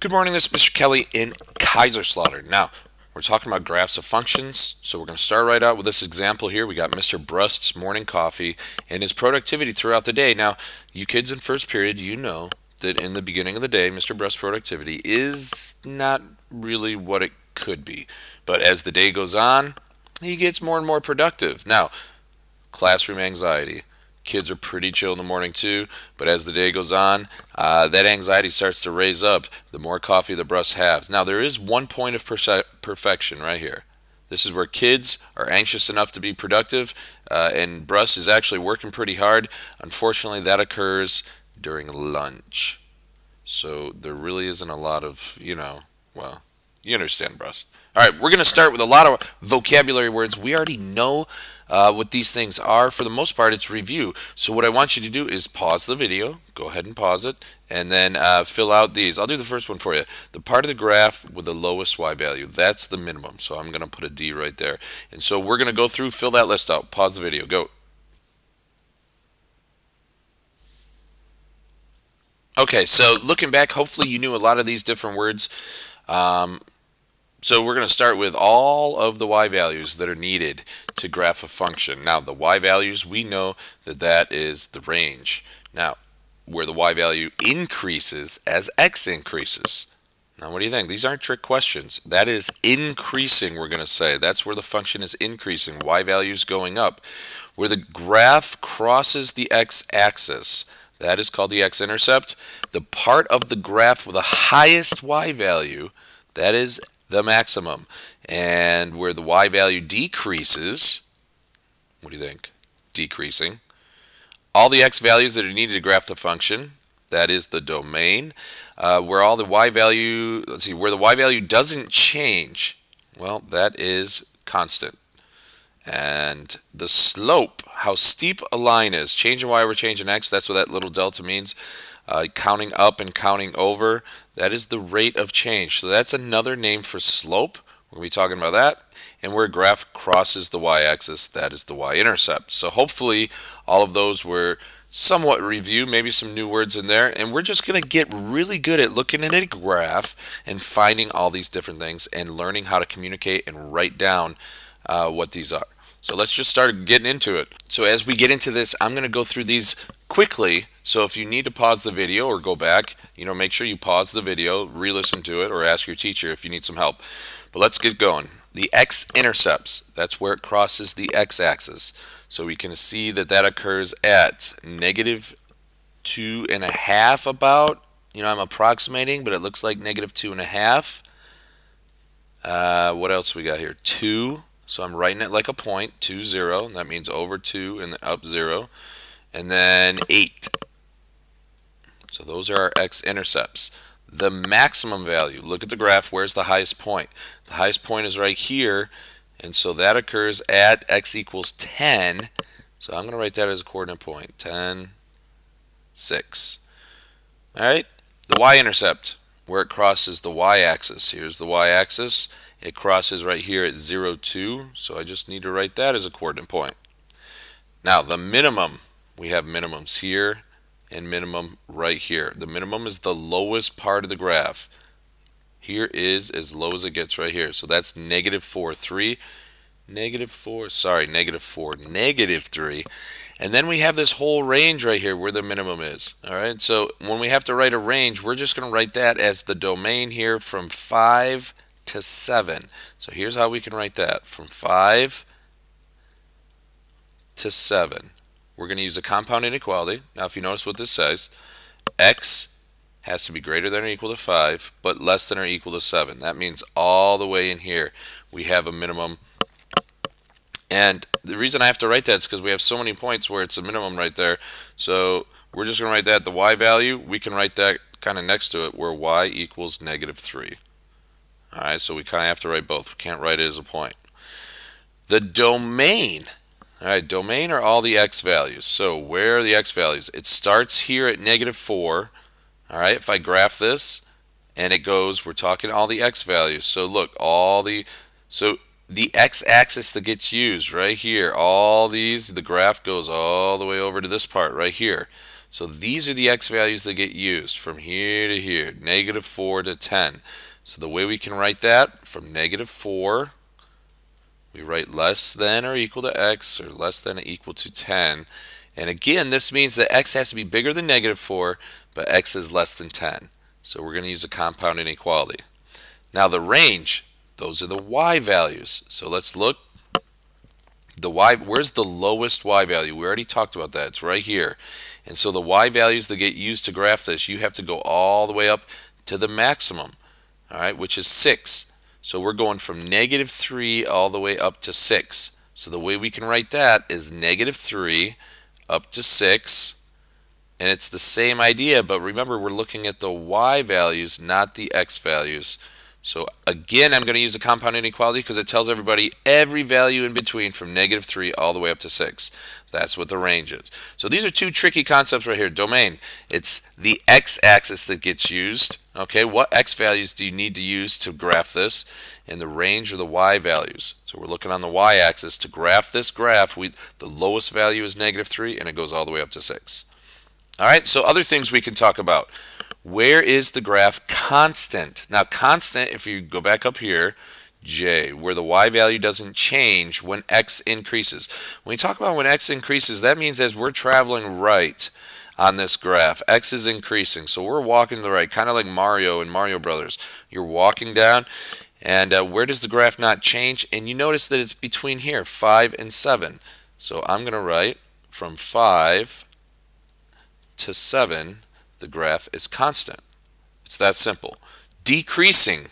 Good morning, this is Mr. Kelly in Kaiserslautern. Now, we're talking about graphs of functions, so we're going to start right out with this example here. We got Mr. Brust's morning coffee and his productivity throughout the day. Now, you kids in first period, you know that in the beginning of the day, Mr. Brust's productivity is not really what it could be. But as the day goes on, he gets more and more productive. Now, classroom anxiety kids are pretty chill in the morning too. But as the day goes on, uh, that anxiety starts to raise up the more coffee the Brust has. Now, there is one point of perfection right here. This is where kids are anxious enough to be productive, uh, and Brust is actually working pretty hard. Unfortunately, that occurs during lunch. So there really isn't a lot of, you know, well, you understand, Brust. All right, we're going to start with a lot of vocabulary words. We already know uh, what these things are. For the most part, it's review. So what I want you to do is pause the video. Go ahead and pause it. And then uh, fill out these. I'll do the first one for you. The part of the graph with the lowest y value. That's the minimum. So I'm going to put a D right there. And so we're going to go through, fill that list out. Pause the video. Go. Okay, so looking back, hopefully you knew a lot of these different words. Um, so we're going to start with all of the y values that are needed to graph a function. Now the y values, we know that that is the range. Now where the y value increases as x increases. Now what do you think? These aren't trick questions. That is increasing, we're going to say. That's where the function is increasing. Y value is going up. Where the graph crosses the x-axis, that is called the x-intercept. The part of the graph with the highest y value, that is the maximum. And where the y value decreases, what do you think? Decreasing. All the x values that are needed to graph the function, that is the domain. Uh, where all the y value, let's see, where the y value doesn't change, well, that is constant. And the slope, how steep a line is, changing y over changing x, that's what that little delta means uh, counting up and counting over. That is the rate of change. So that's another name for slope. We're going to be talking about that. And where a graph crosses the y-axis, that is the y-intercept. So hopefully all of those were somewhat review, maybe some new words in there. And we're just going to get really good at looking at a graph and finding all these different things and learning how to communicate and write down uh, what these are. So let's just start getting into it. So as we get into this, I'm going to go through these quickly. So if you need to pause the video or go back, you know, make sure you pause the video, re-listen to it, or ask your teacher if you need some help. But let's get going. The x-intercepts, that's where it crosses the x-axis. So we can see that that occurs at negative two and a half about. You know, I'm approximating, but it looks like negative two and a half. Uh, what else we got here? Two so I'm writing it like a point, two, zero. that means over 2 and up 0. And then 8. So those are our x-intercepts. The maximum value, look at the graph, where's the highest point? The highest point is right here, and so that occurs at x equals 10. So I'm going to write that as a coordinate point, 10, 6. All right, the y-intercept, where it crosses the y-axis. Here's the y-axis. It crosses right here at 0, 2, so I just need to write that as a coordinate point. Now, the minimum, we have minimums here and minimum right here. The minimum is the lowest part of the graph. Here is as low as it gets right here. So that's negative 4, 3, negative 4, sorry, negative 4, negative 3. And then we have this whole range right here where the minimum is. All right, so when we have to write a range, we're just going to write that as the domain here from 5 to 7. So here's how we can write that. From 5 to 7. We're going to use a compound inequality. Now if you notice what this says, x has to be greater than or equal to 5, but less than or equal to 7. That means all the way in here we have a minimum and the reason I have to write that is because we have so many points where it's a minimum right there. So we're just going to write that. The y value, we can write that kind of next to it where y equals negative 3. Alright, so we kind of have to write both. We can't write it as a point. The domain. Alright, domain are all the x values. So where are the x values? It starts here at negative 4. Alright, if I graph this, and it goes, we're talking all the x values. So look, all the, so the x-axis that gets used right here all these the graph goes all the way over to this part right here So these are the x values that get used from here to here, negative 4 to 10. So the way we can write that, from negative 4, we write less than or equal to x, or less than or equal to 10. And again, this means that x has to be bigger than negative 4, but x is less than 10. So we're going to use a compound inequality. Now the range, those are the y values. So let's look. The y, where's the lowest y value? We already talked about that. It's right here. And so the y values that get used to graph this, you have to go all the way up to the maximum, all right, which is 6. So we're going from negative 3 all the way up to 6. So the way we can write that is negative 3 up to 6 and it's the same idea but remember we're looking at the y values not the x values so again I'm going to use a compound inequality because it tells everybody every value in between from negative 3 all the way up to 6 that's what the range is. So these are two tricky concepts right here. Domain. It's the x-axis that gets used. Okay what x values do you need to use to graph this? And the range are the y values. So we're looking on the y-axis to graph this graph. We the lowest value is negative 3 and it goes all the way up to 6 all right, so other things we can talk about. Where is the graph constant? Now, constant, if you go back up here, J, where the y value doesn't change when x increases. When we talk about when x increases, that means as we're traveling right on this graph, x is increasing. So we're walking to the right, kind of like Mario and Mario Brothers. You're walking down, and uh, where does the graph not change? And you notice that it's between here, 5 and 7. So I'm going to write from 5 to 7, the graph is constant. It's that simple. Decreasing.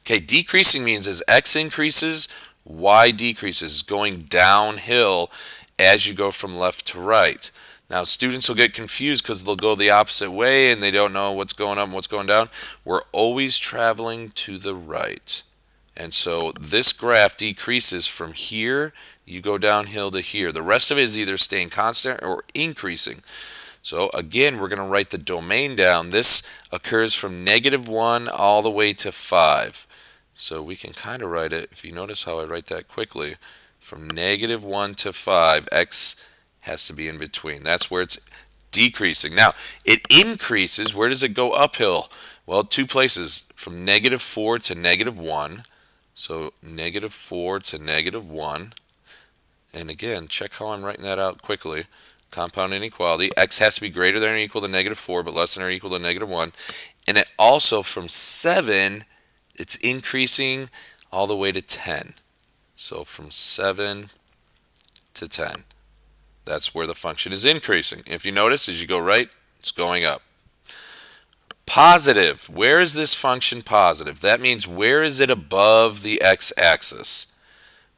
Okay, decreasing means as x increases, y decreases, going downhill as you go from left to right. Now, students will get confused because they'll go the opposite way and they don't know what's going up and what's going down. We're always traveling to the right. And so this graph decreases from here, you go downhill to here. The rest of it is either staying constant or increasing. So again, we're going to write the domain down. This occurs from negative 1 all the way to 5. So we can kind of write it, if you notice how I write that quickly, from negative 1 to 5, x has to be in between. That's where it's decreasing. Now, it increases. Where does it go uphill? Well, two places, from negative 4 to negative 1. So negative 4 to negative 1. And again, check how I'm writing that out quickly compound inequality. x has to be greater than or equal to negative 4, but less than or equal to negative 1. And it also, from 7, it's increasing all the way to 10. So from 7 to 10. That's where the function is increasing. If you notice, as you go right, it's going up. Positive. Where is this function positive? That means where is it above the x-axis?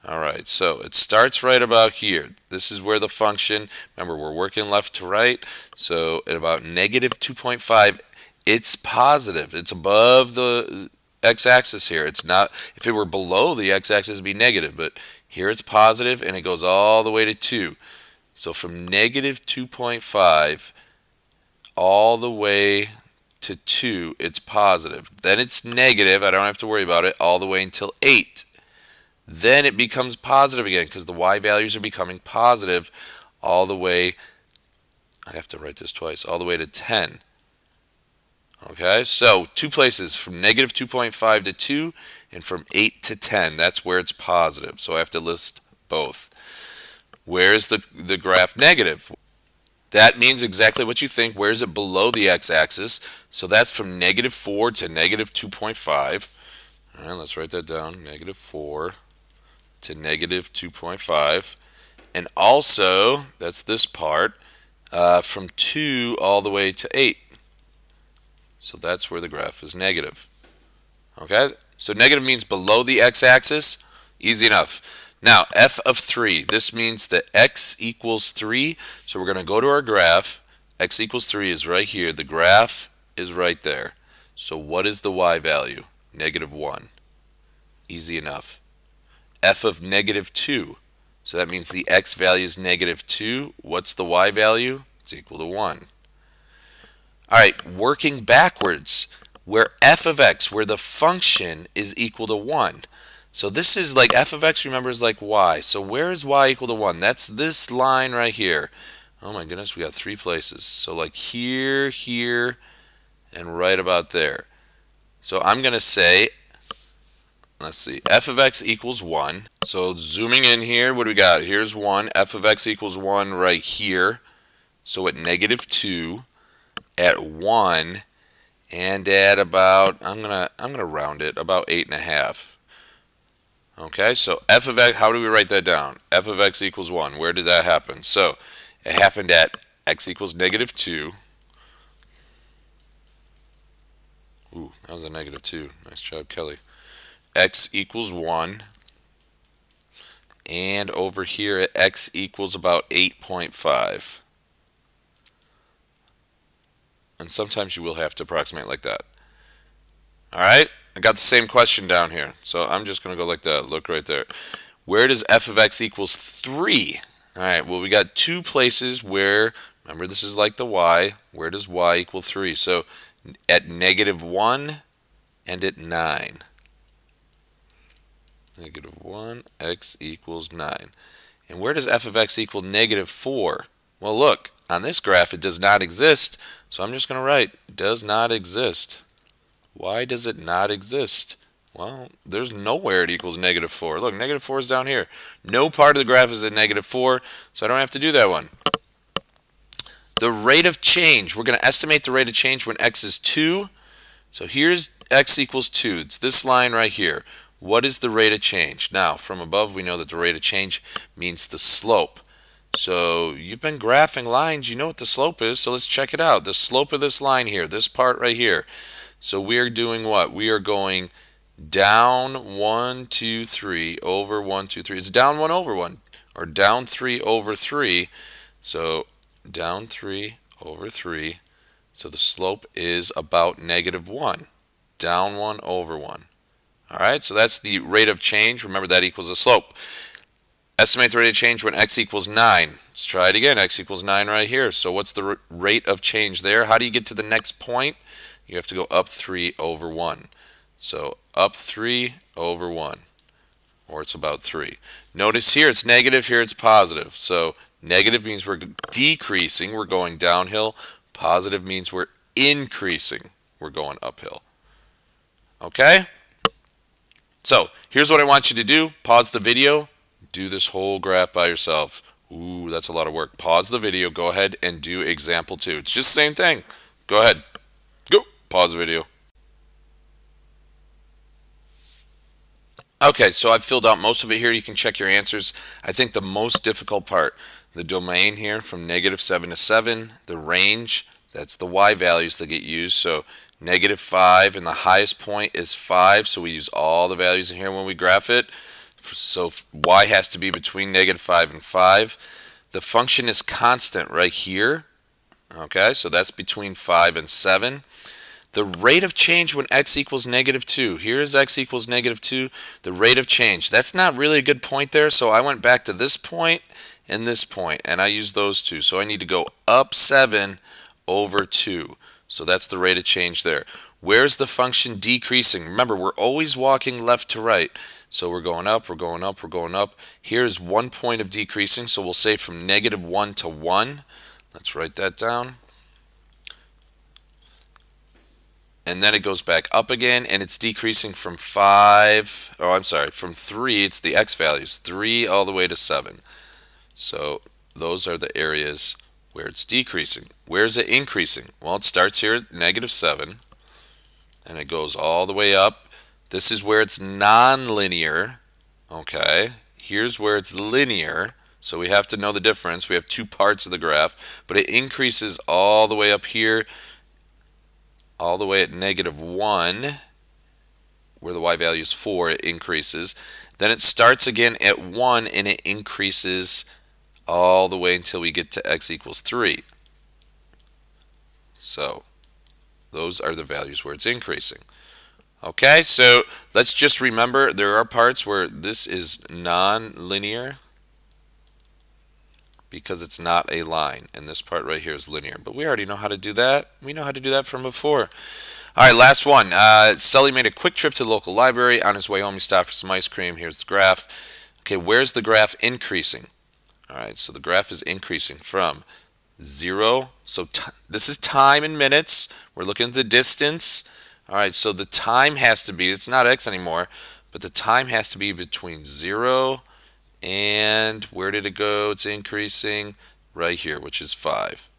All right, so it starts right about here. This is where the function, remember we're working left to right, so at about negative 2.5, it's positive. It's above the x-axis here. It's not, if it were below the x-axis, it'd be negative, but here it's positive and it goes all the way to 2. So from negative 2.5 all the way to 2, it's positive. Then it's negative, I don't have to worry about it, all the way until 8 then it becomes positive again because the y values are becoming positive all the way, I have to write this twice, all the way to 10. Okay, so two places from negative 2.5 to 2 and from 8 to 10. That's where it's positive. So I have to list both. Where is the, the graph negative? That means exactly what you think. Where is it below the x-axis? So that's from negative 4 to negative 2.5. All right, let's write that down. Negative 4 to negative 2.5. And also, that's this part, uh, from 2 all the way to 8. So that's where the graph is negative. Okay, so negative means below the x-axis. Easy enough. Now, f of 3, this means that x equals 3. So we're going to go to our graph. x equals 3 is right here. The graph is right there. So what is the y value? Negative 1. Easy enough f of negative 2. So that means the x value is negative 2. What's the y value? It's equal to 1. All right, working backwards, where f of x, where the function is equal to 1. So this is like f of x, remember, is like y. So where is y equal to 1? That's this line right here. Oh my goodness, we got three places. So like here, here, and right about there. So I'm going to say, let's see, f of x equals 1. So zooming in here, what do we got? Here's 1. f of x equals 1 right here. So at negative 2, at 1, and at about, I'm going to I'm gonna round it, about 8.5. Okay, so f of x, how do we write that down? f of x equals 1. Where did that happen? So it happened at x equals negative 2. Ooh, that was a negative 2. Nice job, Kelly. X equals 1. And over here at x equals about 8.5. And sometimes you will have to approximate like that. Alright, I got the same question down here. So I'm just going to go like that. Look right there. Where does f of x equals 3? Alright, well we got two places where, remember this is like the y, where does y equal 3? So at negative 1 and at 9. Negative 1, x equals 9. And where does f of x equal negative 4? Well, look, on this graph it does not exist, so I'm just going to write does not exist. Why does it not exist? Well, there's nowhere it equals negative 4. Look, negative 4 is down here. No part of the graph is at negative 4, so I don't have to do that one. The rate of change, we're going to estimate the rate of change when x is 2. So here's x equals 2. It's this line right here. What is the rate of change? Now, from above, we know that the rate of change means the slope. So you've been graphing lines, you know what the slope is, so let's check it out. The slope of this line here, this part right here. So we are doing what? We are going down 1, 2, 3 over 1, 2, 3. It's down 1 over 1 or down 3 over 3. So down 3 over 3. So the slope is about negative 1. Down 1 over 1. All right, so that's the rate of change. Remember that equals the slope. Estimate the rate of change when x equals 9. Let's try it again. x equals 9 right here. So what's the rate of change there? How do you get to the next point? You have to go up 3 over 1. So up 3 over 1, or it's about 3. Notice here it's negative, here it's positive. So negative means we're decreasing, we're going downhill. Positive means we're increasing, we're going uphill. Okay? So here's what I want you to do. Pause the video, do this whole graph by yourself. Ooh, that's a lot of work. Pause the video, go ahead and do example two. It's just the same thing. Go ahead. Go. Pause the video. Okay, so I've filled out most of it here. You can check your answers. I think the most difficult part, the domain here from negative 7 to 7, the range, that's the y values that get used. So negative 5 and the highest point is 5, so we use all the values in here when we graph it. So y has to be between negative 5 and 5. The function is constant right here. Okay, so that's between 5 and 7. The rate of change when x equals negative 2. Here's x equals negative 2. The rate of change. That's not really a good point there, so I went back to this point and this point, and I used those two. So I need to go up 7 over 2. So that's the rate of change there. Where's the function decreasing? Remember, we're always walking left to right. So we're going up, we're going up, we're going up. Here's one point of decreasing, so we'll say from negative 1 to 1. Let's write that down. and then it goes back up again and it's decreasing from 5 oh I'm sorry from 3 it's the x values 3 all the way to 7 so those are the areas where it's decreasing. Where is it increasing? Well it starts here at negative 7 and it goes all the way up. This is where it's non-linear okay? Here's where it's linear. So we have to know the difference. We have two parts of the graph but it increases all the way up here all the way at negative 1, where the y value is 4, it increases. Then it starts again at 1 and it increases all the way until we get to x equals 3. So those are the values where it's increasing. Okay, so let's just remember there are parts where this is non-linear because it's not a line. And this part right here is linear. But we already know how to do that. We know how to do that from before. All right, last one. Uh, Sully made a quick trip to the local library. On his way home, he stopped for some ice cream. Here's the graph. Okay, where's the graph increasing? All right, so the graph is increasing from 0. So this is time in minutes. We're looking at the distance. All right, so the time has to be, it's not x anymore, but the time has to be between 0 and where did it go? It's increasing right here, which is 5.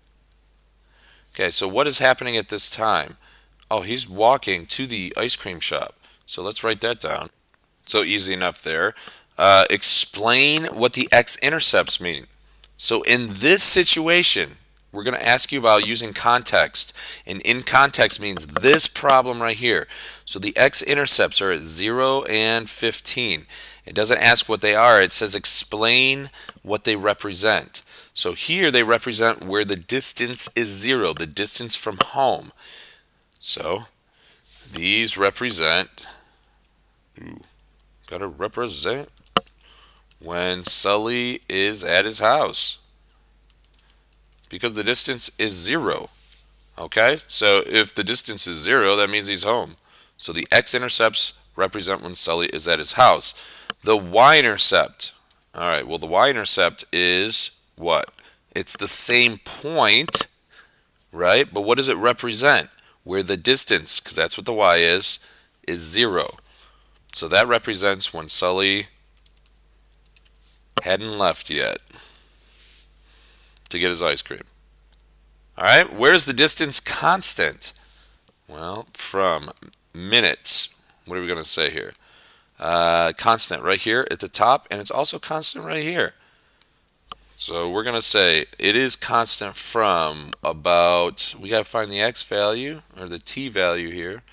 Okay, so what is happening at this time? Oh, he's walking to the ice cream shop. So let's write that down. So easy enough there. Uh, explain what the x-intercepts mean. So in this situation, we're going to ask you about using context. And in context means this problem right here. So the x-intercepts are at 0 and 15. It doesn't ask what they are. It says explain what they represent. So here they represent where the distance is 0, the distance from home. So these represent, ooh, gotta represent when Sully is at his house because the distance is zero. Okay, so if the distance is zero, that means he's home. So the x-intercepts represent when Sully is at his house. The y-intercept, all right, well the y-intercept is what? It's the same point, right? But what does it represent? Where the distance, because that's what the y is, is zero. So that represents when Sully hadn't left yet to get his ice cream. All right, where's the distance constant? Well, from minutes. What are we going to say here? Uh, constant right here at the top, and it's also constant right here. So we're going to say it is constant from about, we got to find the x value, or the t value here,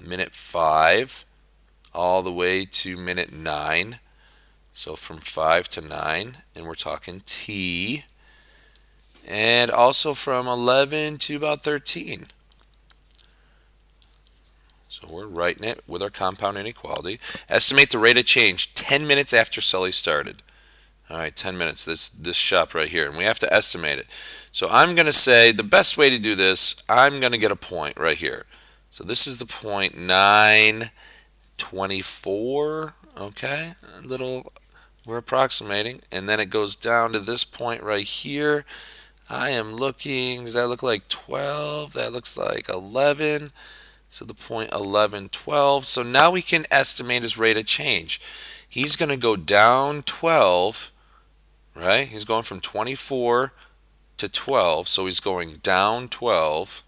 minute 5, all the way to minute 9. So from 5 to 9, and we're talking t and also from 11 to about 13. So we're writing it with our compound inequality. Estimate the rate of change 10 minutes after Sully started. All right, 10 minutes, this, this shop right here, and we have to estimate it. So I'm going to say the best way to do this, I'm going to get a point right here. So this is the point 924, okay? A little, we're approximating, and then it goes down to this point right here, I am looking, does that look like 12? That looks like 11. So the point 11, 12. So now we can estimate his rate of change. He's going to go down 12, right? He's going from 24 to 12. So he's going down 12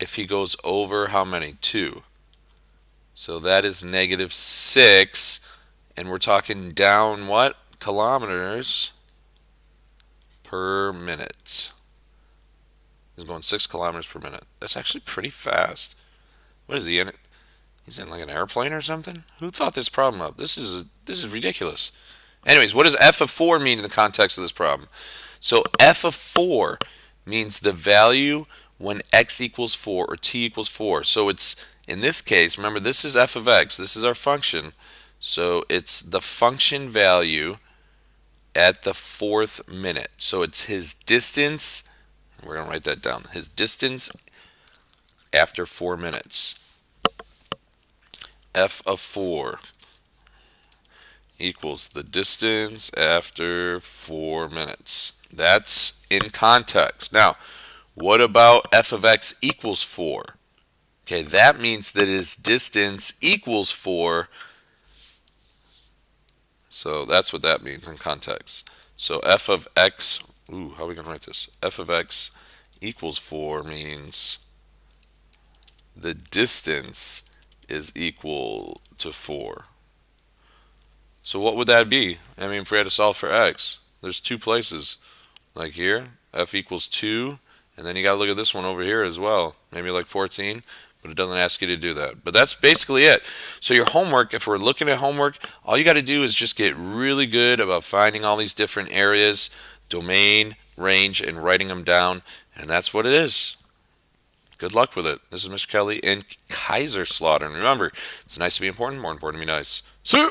if he goes over how many? 2. So that is negative 6. And we're talking down what? Kilometers per minute. He's going six kilometers per minute. That's actually pretty fast. What is he in? He's in like an airplane or something. Who thought this problem up? This is this is ridiculous. Anyways, what does f of 4 mean in the context of this problem? So f of 4 means the value when x equals 4 or t equals 4. So it's, in this case, remember this is f of x. This is our function. So it's the function value at the fourth minute. So it's his distance. We're going to write that down. His distance after four minutes. F of 4 equals the distance after four minutes. That's in context. Now, what about f of x equals 4? Okay, that means that his distance equals 4 so that's what that means in context. So f of x, ooh, how are we going to write this? f of x equals 4 means the distance is equal to 4. So what would that be? I mean, if we had to solve for x, there's two places. Like here, f equals 2, and then you got to look at this one over here as well. Maybe like 14 but it doesn't ask you to do that. But that's basically it. So your homework, if we're looking at homework, all you got to do is just get really good about finding all these different areas, domain, range, and writing them down, and that's what it is. Good luck with it. This is Mr. Kelly in Kaiserslautern. Remember, it's nice to be important, more important to be nice. See